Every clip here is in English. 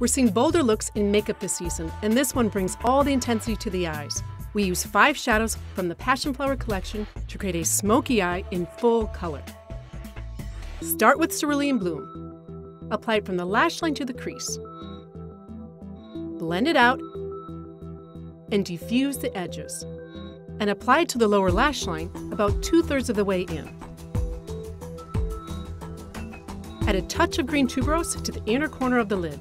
We're seeing bolder looks in makeup this season, and this one brings all the intensity to the eyes. We use five shadows from the Passion Flower collection to create a smoky eye in full color. Start with Cerulean Bloom. Apply it from the lash line to the crease. Blend it out and diffuse the edges. And apply it to the lower lash line about two-thirds of the way in. Add a touch of green tuberose to the inner corner of the lid.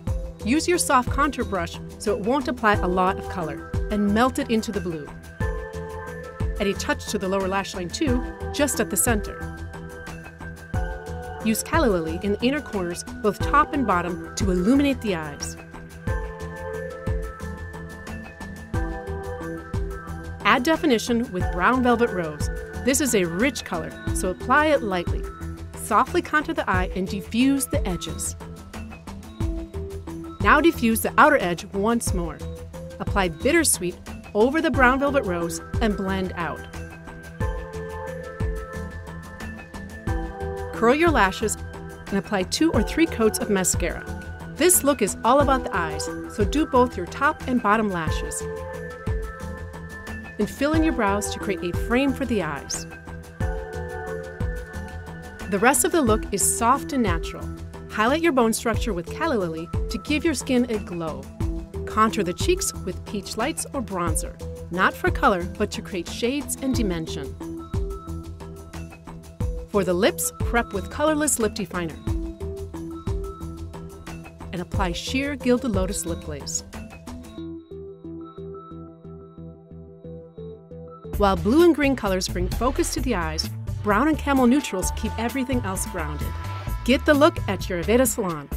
Use your soft contour brush so it won't apply a lot of color, and melt it into the blue. Add a touch to the lower lash line too, just at the center. Use Calla Lily in the inner corners, both top and bottom, to illuminate the eyes. Add definition with Brown Velvet Rose. This is a rich color, so apply it lightly. Softly contour the eye and diffuse the edges. Now diffuse the outer edge once more. Apply Bittersweet over the Brown Velvet Rose and blend out. Curl your lashes and apply two or three coats of mascara. This look is all about the eyes, so do both your top and bottom lashes. And fill in your brows to create a frame for the eyes. The rest of the look is soft and natural. Highlight your bone structure with Calla Lily to give your skin a glow. Contour the cheeks with peach lights or bronzer, not for color, but to create shades and dimension. For the lips, prep with colorless lip definer. And apply sheer Gilded Lotus lip glaze. While blue and green colors bring focus to the eyes, brown and camel neutrals keep everything else grounded. Get the look at your Aveda salon.